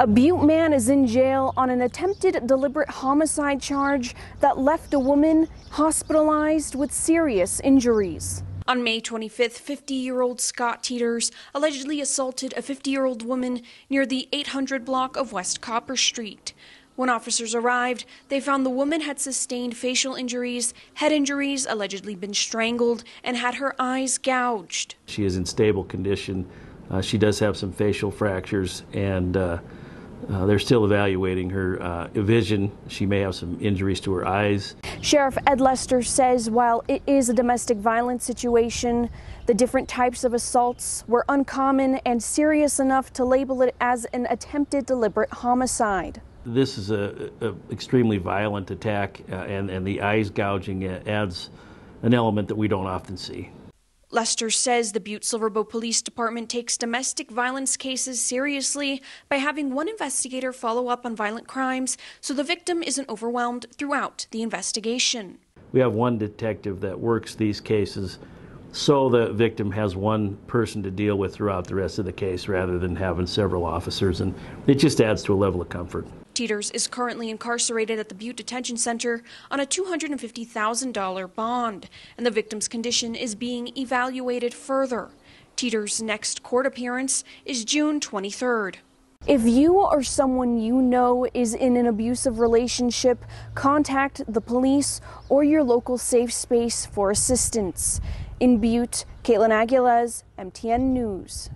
A Butte man is in jail on an attempted deliberate homicide charge that left a woman hospitalized with serious injuries. On May 25th, 50 year old Scott Teeters allegedly assaulted a 50 year old woman near the 800 block of West Copper Street. When officers arrived, they found the woman had sustained facial injuries, head injuries, allegedly been strangled, and had her eyes gouged. She is in stable condition. Uh, she does have some facial fractures, and uh, uh, they're still evaluating her uh, vision. She may have some injuries to her eyes. Sheriff Ed Lester says while it is a domestic violence situation, the different types of assaults were uncommon and serious enough to label it as an attempted deliberate homicide. This is a, a extremely violent attack, uh, and, and the eyes gouging adds an element that we don't often see. Lester says the Butte Silver Bow Police Department takes domestic violence cases seriously by having one investigator follow up on violent crimes so the victim isn't overwhelmed throughout the investigation. We have one detective that works these cases so the victim has one person to deal with throughout the rest of the case rather than having several officers, and it just adds to a level of comfort. Teeters is currently incarcerated at the Butte Detention Center on a $250,000 bond, and the victim's condition is being evaluated further. Teeters' next court appearance is June 23rd. If you or someone you know is in an abusive relationship, contact the police or your local safe space for assistance. In Butte, Caitlin Aguilez, MTN News.